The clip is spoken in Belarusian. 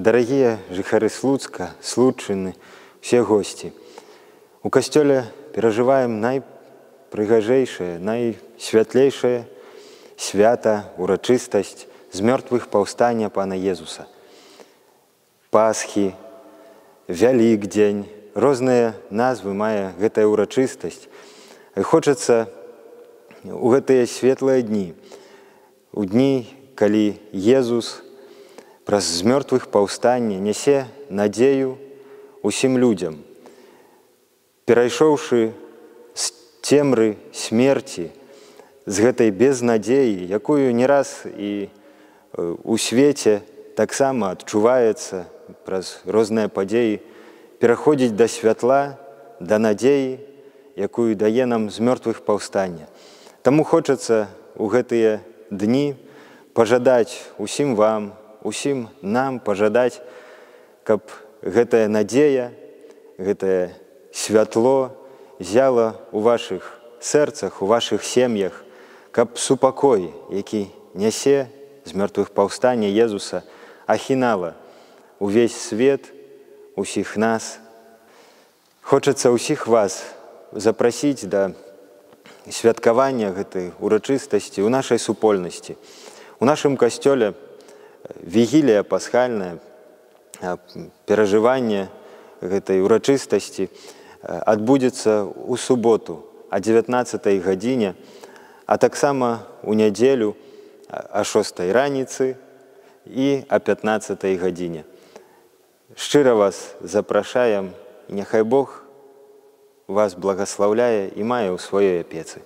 дарагія жыхары слуцка случыны все госці. У касцёле перажываем найпрыгажэйшае найсвятлейшае свята урачыстасць з мёртвых паўстання пана Езуса. Пасхі вялік дзень розныя назвы мае гэтая ўрачыстасць хочацца у гэтыя светлыя дні у дні калі Езус праз з мёртвых паўстання нясе надзею усім людзям перайшоўшы з цемры смерці з гэтай безнадзеі якую не раз і у свеце таксама адчуваецца праз розныя падзеі пераходзіць да святла да надзеі якую дае нам з мёртвых паўстання Таму хочацца у гэтыя дні пажадаць усім вам усім нам пажадаць каб гэтая надзея гэтае святло зяла у вашых сэрцах у вашых сем'ях каб супакой які нясе з мёртвых паўстання Езуса ахінала увесь свет усіх нас. Хочацца ўсіх вас запрасіць да святкавання гэтай урачыстасці ў нашай супольнасці. У нашым касцёле вігілія пасхальная перажыванне гэтай урачыстасці адбудзецца ў суботу а 19 гадзіне а таксама у нядзелю а 6 раніцы і а 15 гадзіне. Шчыра вас запрашаем няхай Бог вас благаслаўляе і мае ў сваёй апецы